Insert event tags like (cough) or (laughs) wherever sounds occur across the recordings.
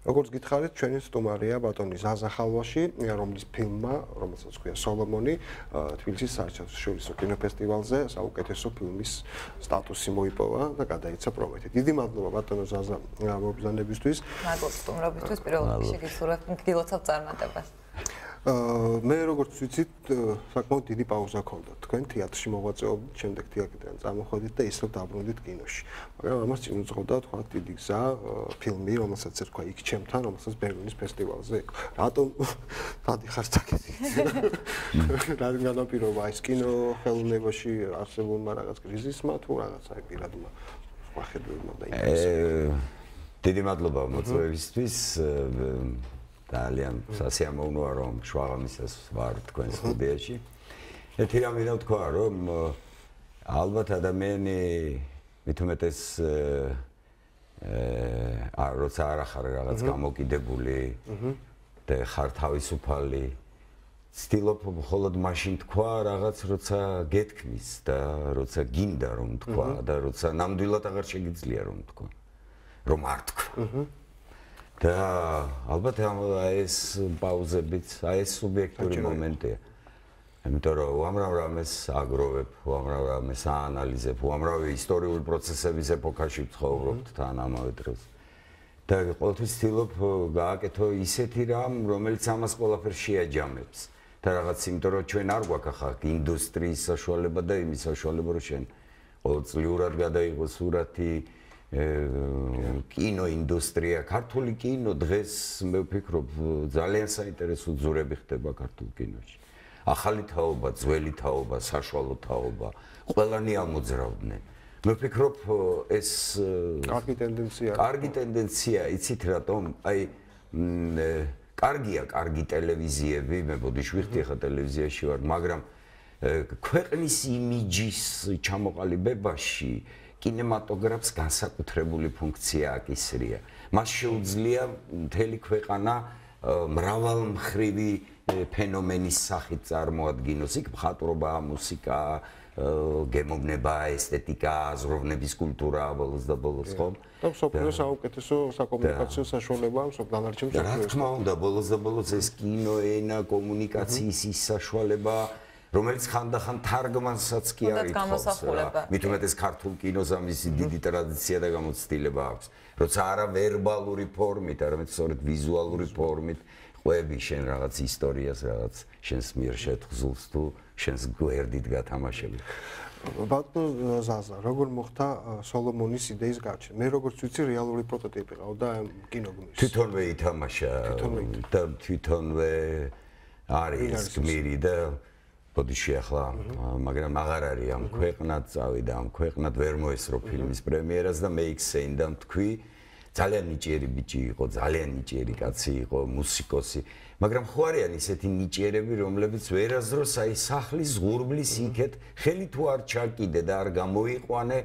როგორც გითხარით, ჩვენი სტუმარია ბატონი ზაზა ხალვაში, რომლის ფილმმა, რომელსაც ქვია სოლომონი, თბილისის საერთაშორისო კინოფესტივალზე საუკეთესო ფილმის სტატუსი მოიპოვა და გადაიცა პრომეთი. დიდი მადლობა ბატონო ზაზა მოგზანებისთვის. მადლობა სტუმრობისთვის, პირველ რიგში გისურვებთ გილოცავ წარმატებას. მე როგორც ვიცით, საკმაოდ დიდი პაუზა ქონდა. თქვენ თეატრში მოღვაწეობთ, შემდეგ თეატრიდან წამოხვედით და ისევ დაბრუნდით კინოში. მაგრამ ამას წინ უძღოდა თქვა დიდი გზა, ფილმი, რომელსაც ერქვა იქ ჩემთან, რომელსაც ბერლინის ფესტივალზე. რატომ (laughs) დადიხარ საკეთი? (laughs) რა განაპირობა ის კინო ხელოვნებაში არსებულმა რაღაც კრიზისმა თუ რაღაც აი პირადმა ხედვებმა და იმას. დიდი მადლობა მოწვევისთვის. ძალიან სასიამოვნოა რომ შუაღამისას ვარ თქვენ სტუდიაში. ერთი რამ მინდა ვთქვა რომ ალბათ ადამიანი მithumetes აა როცა არ ახარ რაღაც გამოკიდებული და ხარ თავისუფალი ცდილობ მხოლოდ მაშინ თქვა რაღაც როცა გეთქმის და როცა გინდა რომ თქვა და როცა ნამდვილად აღარ შეგიძლია რომ თქვა რომ არ თქვა და ალბათ ეს პაუზებიც, აი ეს სუბიექტური მომენტია. იმიტომ რომ უამრავ რამეს აგროვებ, უამრავ რამეს აანალიზებ, უამრავ ისტორიული პროცესების ეპოქაში ვცხოვრობთ თან ამავე დროს. და ყოველთვის ვცდილობ გააკეთო ისეთი რამ, რომელიც ამას ყველაფერს შეაჯამებს. და რაღაც იმიტომ რომ ჩვენ არ გვაქვს ახლა ინდუსტრიის საშუალება და იმის საშუალება რომ შენ ყოველწლიურად გადაიღოს სურათი კინოინდუსტრია, ქართული კინო დღეს მე ვფიქრობ ძალიან საინტერესო ძურები ხდება ქართულ კინოში. ახალი თაობა, ძველი თაობა, საშუალო თაობა, ყველანი ამოძრავდნენ. მე ვფიქრობ ეს კარგი ტენდენცია. კარგი ტენდენცია, იცით რატომ? აი კარგია, კარგი ტელევიზიები, მე ბოდიში ვიხდი ახლა ტელევიზიაში ვარ, მაგრამ ქვეყნის იმიჯის ჩამოყალიბებაში კინემატოგრაფს განსაკუთრებული ფუნქცია აკისრია. მას შეუძლია მთელი ქვეყანა მრავალმხრივი ფენომენის სახით წარმოადგინოს. იქ მხატვრობა, მუსიკა, გემოვნება, ესთეტიკა, აზროვნების კულტურა, ბოლოს და ბოლოს ხომ? და სოფიო საუკეთესო საკომუნიკაციო საშუალება ამ სოფლანარჩევში. რა თქმა უნდა, ბოლოს და ბოლოს ეს კინო, ენა, კომუნიკაციის ის საშუალება რომელიც ხანდახან თარგმანსაც კი არის გამოსახულება. მით უმეტეს ქართულ კინოს ამის დიდი ტრადიცია და გამოცდილება აქვს. როცა არა ვერბალური ფორმით, არამედ სწორედ ვიზუალური ფორმით ყვები შენ რაღაც ისტორიას, რაღაც შენს მიერ შეთხზულს თუ შენს გვერდით გათამაშები. ბატონ ზაზა, როგორ მოხდა სოლომონის იდეის გაჩენა? მე როგორც ვიცი, რეალური პროტოტიპი ყავდა კინოგმის. თვითონვე ითამაშა და თვითონვე არის გმირი და ბოდიში ახლა მაგრამ აღარ არის ამ ქვეყნად წავიდა ამ ქვეყნად ვერ მოესრო ფილმის პრემიერას და მე იქ სენდა თქვი ძალიან ნიჭიერი ბიჭი იყო ძალიან ნიჭიერი კაცი იყო მუსიკოსი მაგრამ ხო არიან ისეთი ნიჭიერები რომლებიც ვერაზროს აი სახლის ღურბლის იქეთ ხელი თუ არ ჩაკიდე და არ გამოიყვანე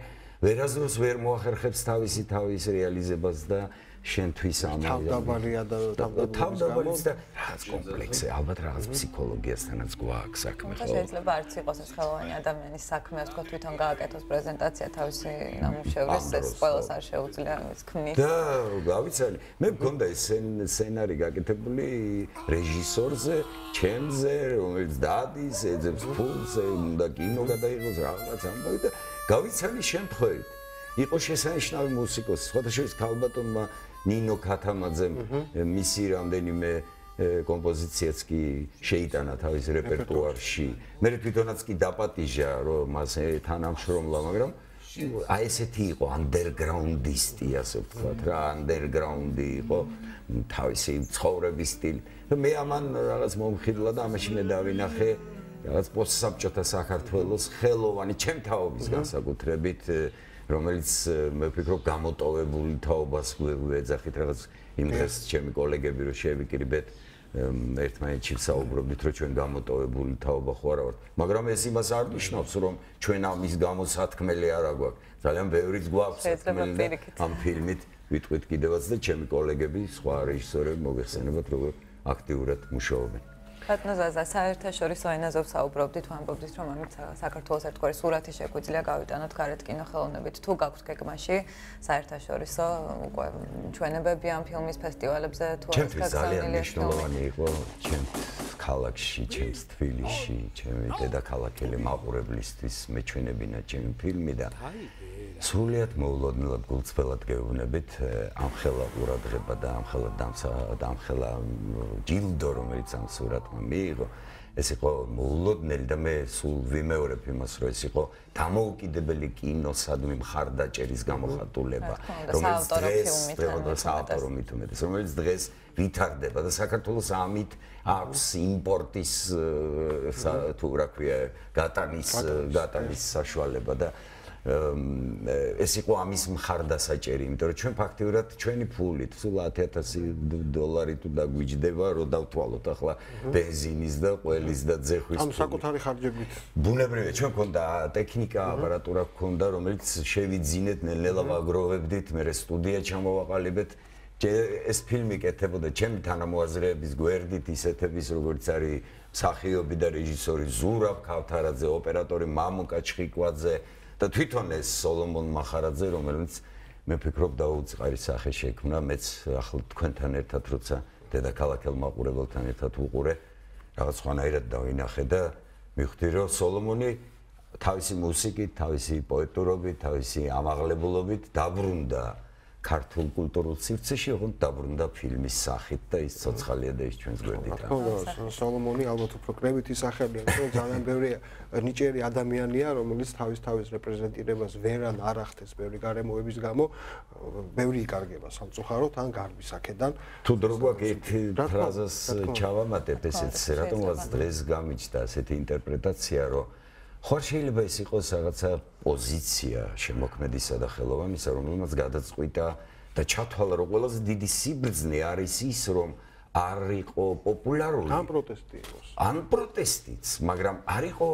ვერაზროს ვერ მოახერხებს თავისი თავის რეალიზებას და შენთვის ამ თავდაბალია და თავდაბალიც და რაღაც კომპლექსი ალბათ რაღაც ფსიქოლოგიასთანაც გვაქვს საქმე ხო? შეიძლება არც იყოს ეს ხელოვანი ადამიანის საქმე ასე ვთქვათ თვითონ გააკეთოს პრეზენტაცია თავისი ნამუშევრის ეს ყველას არ შეუძლია ის ქმნის. და გავიცანი მე მქონდა ეს სცენარი გაკეთებული რეჟისორზე ჩემზე რომელიც დადის ეძებს ფულს და კინო გადაიღოს რაღაც ამბავი და გავიცანი შემთხვევით. იყო შესანიშნავი მუსიკოსი სხვათა შორის ქალბატონმა ნინო ქათამაძემ მისი რამდენიმე კომპოზიციაც კი შეიტანა თავის რეპერტუარში. მე თვითონაც კი დაპატიჟა რომ მას თანამშრომლა, მაგრამ აი ესეთი იყო ანდერგრაუნდისტი, ასე ვთქვათ რა, ანდერგრაუნდი იყო თავისი ცხოვრების სტილი. მე ამან რაღაც მომხიდლა და ამაში მე დავინახე რაღაც პოსტსაბჭოთა საქართველოს ხელოვანი ჩემთაობის განსაკუთრებით რომელიც მე ვფიქრობ გამოტოვებული თაობას გვეძახით რაღაც იმ დღეს ჩემი კოლეგები რო შევიკრიბეთ ერთმანეთში საუბრობდით რომ ჩვენ გამოტოვებული თაობა ხო არა ვართ მაგრამ ეს იმას არ ნიშნავს რომ ჩვენ ამის გამოსათქმელი არ აგვაქვს. ძალიან ბევრიც გვაქვს სათქმელი ამ ფილმით ვიტყვით კიდევაც და ჩემი კოლეგები სხვა რეჟისორები მოგეხსენებათ როგორ აქტიურად მუშაობენ ბატონო ზაზა, საერთაშორისო ენაზე ვსაუბრობდით, ვამბობდით, რომ ამით საქართველოს ერთგვარი სურათი შეგვიძლია გავიტანოთ გარეთ კინოხელოვნებით. თუ გაქვთ გეგმაში საერთაშორისო უკვე ჩვენებები ამ ფილმის ფესტივალებზე თუ ეს გაგზავნილია მნიშვნელოვანი იყო ჩემს ქალაქში, ჩემს თბილისში, ჩემი დედაქალაქელი მაყურებლისთვის მეჩვენებინა ჩემი ფილმი და სრულიად მოულოდნელად გულწრფელად გეუბნებით ამ ხელა ყურადღება და ამ ხელა დამსა და ამ ხელა ჯილდო რომელიც ამ სურათმა მიიღო ეს იყო მოულოდნელი და მე სულ ვიმეორებ იმას რომ ეს იყო დამოუკიდებელი კინოსადმი მხარდაჭერის გამოხატულება რომელიც დღეს დღეოდოს ავტორო მithumetes რომელიც დღეს ვითარდება და საქართველოს ამით აქვს იმპორტის თუ რა ქვია გატანის. გატანის საშუალება და ეს იყო ამის მხარდასაჭერი, იმიტომ რომ ჩვენ ფაქტიურად ჩვენი ფულით სულ 10000 დოლარი თუ დაგვიჯდება, რომ დავთვალოთ ახლა бенზინის და ყველის და ძეხვის ამ საკუთარი ხარჯებით. ბუნებრივია, ჩვენ გქონდა ტექნიკა, აპარატურა გქონდა, რომელიც შევიძინეთ, ნელა ვაგროვებდით, მე სტუდია ჩამოვაყალიბეთ. ეს ფილმი კეთებოდა ჩემი თანამოაზრეების გვერდით ისეთების როგორც არის მსახიობი და რეჟისორი ზურაბ ქავთარაძე, ოპერატორი მამუკა ჩხიკვაძე, და თვითონ ეს სოლომონ מחარაძე რომელიც მე ფიქრობ დაუწყარი სახე შექმნა მეც ახლა თქვენთან ერთად როცა დედაქალაქელ მაყურებელთან ერთად უყურე რაღაც ხანაირად დავინახე და მივხვდი რომ სოლომონი თავისი მუსიკით, თავისი პოეტურობით, თავისი ამაღლებულობით დაბრუნდა ქართულ კულტურულ სივრცეში ოღონდ დაბრუნდა ფილმის სახით და ის ცოცხალია და ის ჩვენს გვერდით. ხო, სოლომონი ალბათ უფრო კრებითი სახელია, რომ ძალიან ბევრი ნიჭიერი ადამიანია, რომელიც თავის თავის რეპრეზენტირებას ვერან არ ახდენს ბევრი გარემოების გამო, ბევრი იკარგება სამწუხაროდ ან გარბის აქედან. თუ დროგვა ერთი ფრაზას ჩავამატებ ესეც, რატომღაც დღეს გამიჩნდა ასეთი ინტერპრეტაცია, რომ ხო შეიძლება ეს იყოს რაღაცა პოზიცია შემოქმედისა და ხელოვანისა, რომელმაც გადაწყვიტა და ჩათვალა, რომ ყველაზე დიდი სიბრძნე არის ის, რომ არ იყო პოპულარული. ან პროტესტი იყოს. ან პროტესტიც, მაგრამ არ იყო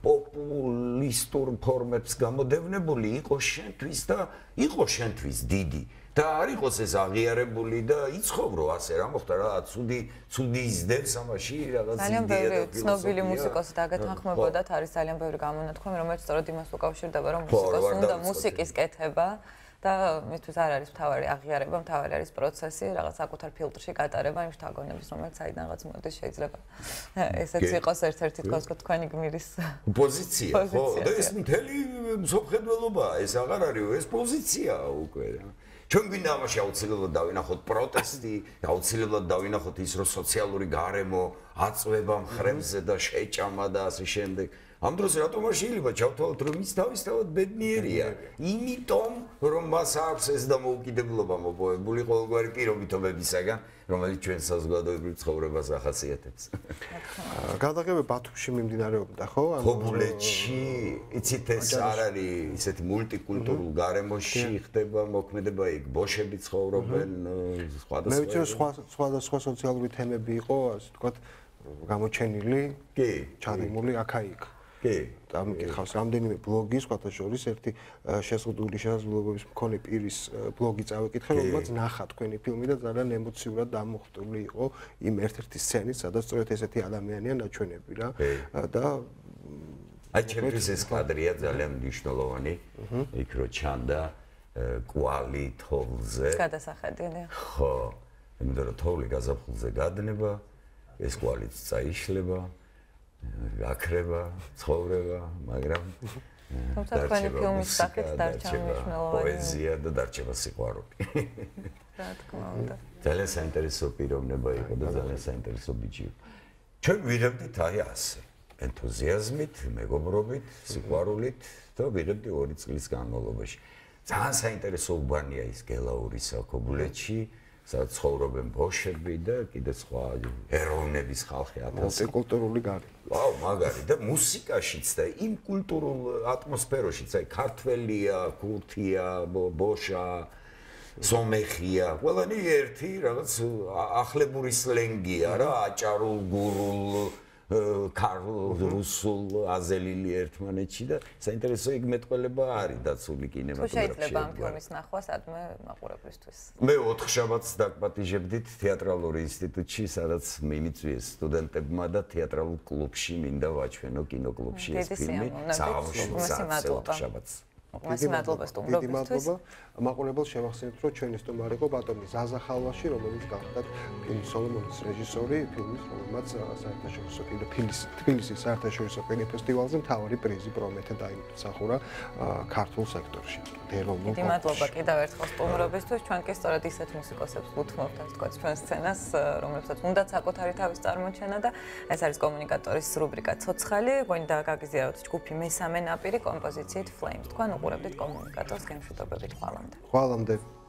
პოპულისტურ ფორმებს გამოდევნებული, იყო შენთვის და იყო შენთვის დიდი. და არ იყოს ეს აღიარებული და იცხოვრო ასე რა მოხდა რა ცუდი ცუდი იზდებს ამაში რაღაც იდეა ძალიან ბევრი ცნობილი მუსიკოსი დაგეთანხმებოდათ არის ძალიან ბევრი გამონათქვამი რომელიც სწორედ იმას უკავშირდება რომ მუსიკოსი უნდა მუსიკის კეთება და მისთვის არ არის მთავარი აღიარება, მთავარი არის პროცესი, რაღაც საკუთარ ფილტრში გატარება იმ შთაგონების, რომელიც საიდანღაც მოდის, შეიძლება. (laughs) ესეც იყოს ერთ-ერთი თქოს თქვენი გმირის (laughs) პოზიცია, (laughs) ხო? და ეს მთელი მსოფლმხედველობა, ეს აღარ არის, ეს პოზიცია უკვე რა. ჩვენ გვინდა ამაში აუცილებლად დავინახოთ პროტესტი, აუცილებლად დავინახოთ ის, რომ სოციალური გარემო აწვება მხრებზე და შეჭამა და ასე შემდეგ. ამ დროს რატომ არ შეიძლება ჩავთვალოთ, რომ ის თავისთავად ბედნიერია? იმიტომ, რომ მას აქვს ეს დამოუკიდებლობა მოპოვებული ყოველგვარი პირობითობებისაგან. რომელიც ჩვენ საზოგადოებრივ ცხოვრებას ახასიათებს. გადაღება ბათუმში მიმდინარეობდა, ხო? ხო, ბულეთში, იცით ეს არ არის ისეთი მულტიკულტურულ გარემოში ხდება მოქმედება იქ, ბოშები ცხოვრობენ, სხვადასხვა. მე ვიცი, სხვა სხვადასხვა სოციალური თემები იყო, ასე ვთქვათ, გამოჩენილი. კი, ჩადიმული აქა-იქ. კი. დამიკითხავს რამდენიმე ბლოგი, სხვათა შორის ერთი შეზღუდული შესაძლებლობების მქონე პირის ბლოგი წავეკითხე, რომელმაც ნახა თქვენი ფილმი და ძალიან ემოციურად დამოხტული იყო იმ ერთ-ერთი სცენით, სადაც სწორედ ესეთი ადამიანია ნაჩვენები რა. და აი ჩემთვის ეს კადრია ძალიან მნიშვნელოვანი. იქ რო ჩანდა კვალი თოვლზე. გადასახედინე. ხო. იმიტომ რომ თოვლი გაზაფხულზე გადნება, ეს კვალიც წაიშლება. აკრება, ცხოვრება, მაგრამ თუმცა თქვენი ფილმის სახით დარჩა მნიშვნელოვანი პოეზია და დარჩება სიყვარული. რა თქმა უნდა. ძალიან საინტერესო პიროვნება იყო და ძალიან საინტერესო ბიჭი. ჩვენ ვიღებდით აი ასე, ენთუზიაზმით, მეგობრობით, სიყვარულით და ვიღებდი ორი წლის განმავლობაში. ძალიან საინტერესო უბანია ის გელაურის აკობულეთში. სადაც ცხოვრობენ ბოშები და კიდე სხვა ეროვნების ხალხი ათასი კულტურული გარი. ვაუ, მაგარი და მუსიკაშიც და იმ კულტურულ ატმოსფეროშიც, აი ქართველია, ქურთია, ბოშა, სომეხია, ყველანი ერთი რაღაც ახლებური სლენგია რა, აჭარულ, გურულ კარლ რუსულ აზელილი ერთმანეთში და საინტერესო იქ მეტყველება არის დაცული კინემატოგრაფში. შეიძლება ამ ფილმის ნახვა სადმე მაყურებლისთვის. მე 4 შაბათს დაგპატიჟებდით თეატრალური ინსტიტუტში, სადაც მიმიწვიეს სტუდენტებმა და თეატრალურ კლუბში მინდა ვაჩვენო კინოკლუბში ეს ფილმი. საავშო შაბათს. დიდი მადლობა სტუმრობისთვის. დიდი მადლობა. მაყურებელს შევახსენებთ, რომ ჩვენი სტუმარი იყო ბატონი ზაზა ხალვაში, რომელიც გახლდათ ფილმ სოლომონის რეჟისორი, ფილმის, რომელმაც საერთაშორისო კინოფილმის თბილისის საერთაშორისო კინოფესტივალზე მთავარი პრიზი პრომეთე დაიმსახურა ქართულ სექტორში. დიდი მადლობა კიდევ ერთხელ სტუმრობისთვის. ჩვენ კი სწორედ ისეთ მუსიკოსებს უთმობთ, ასე თქვა, ჩვენ სცენას, რომლებსაც უნდათ საკუთარი თავის წარმოჩენა და ეს არის კომუნიკატორის რუბრიკა ცოცხალი. გვინდა გაგიზიაროთ ჯგუფი მესამე ნაპირი კომპოზიციით Flames. თქვენ უყურებთ კომუნიკატორს გემშვიდობებით ხვალამდე. ხვალამდე.